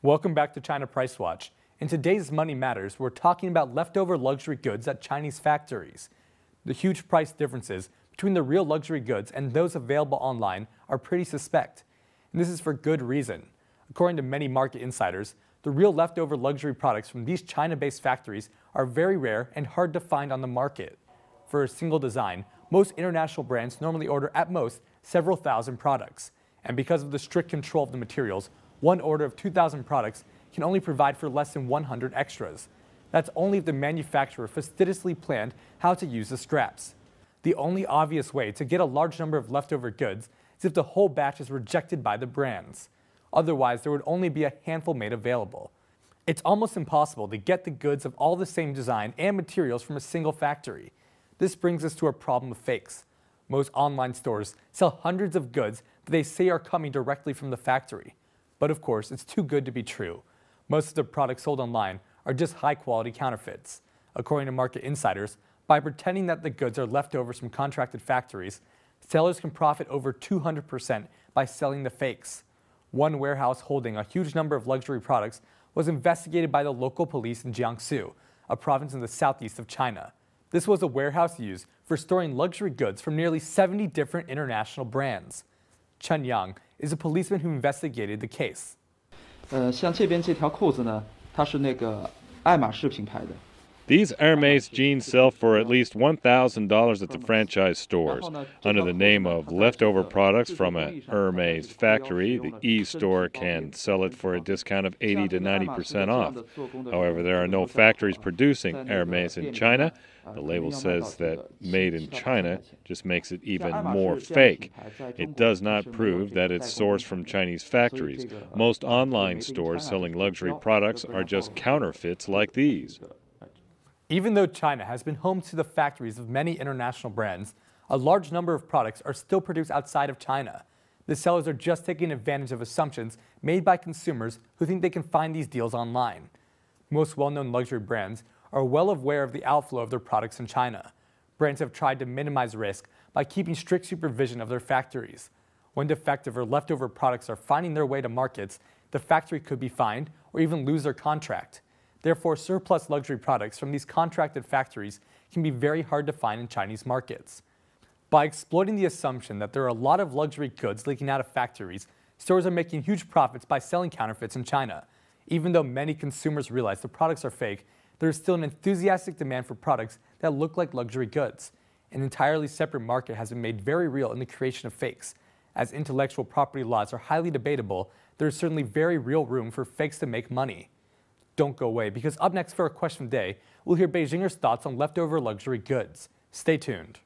Welcome back to China Price Watch. In today's Money Matters, we're talking about leftover luxury goods at Chinese factories. The huge price differences between the real luxury goods and those available online are pretty suspect. And this is for good reason. According to many market insiders, the real leftover luxury products from these China based factories are very rare and hard to find on the market. For a single design, most international brands normally order at most several thousand products. And because of the strict control of the materials, one order of 2,000 products can only provide for less than 100 extras. That's only if the manufacturer fastidiously planned how to use the scraps. The only obvious way to get a large number of leftover goods is if the whole batch is rejected by the brands. Otherwise, there would only be a handful made available. It's almost impossible to get the goods of all the same design and materials from a single factory. This brings us to a problem of fakes. Most online stores sell hundreds of goods that they say are coming directly from the factory. But of course, it's too good to be true. Most of the products sold online are just high quality counterfeits. According to market insiders, by pretending that the goods are leftovers from contracted factories, sellers can profit over 200% by selling the fakes. One warehouse holding a huge number of luxury products was investigated by the local police in Jiangsu, a province in the southeast of China. This was a warehouse used for storing luxury goods from nearly 70 different international brands. Chen Yang is a policeman who investigated the case. 呃，像这边这条裤子呢，它是那个爱马仕品牌的。 These Hermes jeans sell for at least $1,000 at the franchise stores. Under the name of leftover products from a Hermes factory, the e store can sell it for a discount of 80 to 90% off. However, there are no factories producing Hermes in China. The label says that made in China just makes it even more fake. It does not prove that it's sourced from Chinese factories. Most online stores selling luxury products are just counterfeits like these. Even though China has been home to the factories of many international brands, a large number of products are still produced outside of China. The sellers are just taking advantage of assumptions made by consumers who think they can find these deals online. Most well known luxury brands are well aware of the outflow of their products in China. Brands have tried to minimize risk by keeping strict supervision of their factories. When defective or leftover products are finding their way to markets, the factory could be fined or even lose their contract. Therefore, surplus luxury products from these contracted factories can be very hard to find in Chinese markets. By exploiting the assumption that there are a lot of luxury goods leaking out of factories, stores are making huge profits by selling counterfeits in China. Even though many consumers realize the products are fake, there is still an enthusiastic demand for products that look like luxury goods. An entirely separate market has been made very real in the creation of fakes. As intellectual property laws are highly debatable, there is certainly very real room for fakes to make money don't go away because up next for our question of the day, we'll hear Beijingers' thoughts on leftover luxury goods. Stay tuned.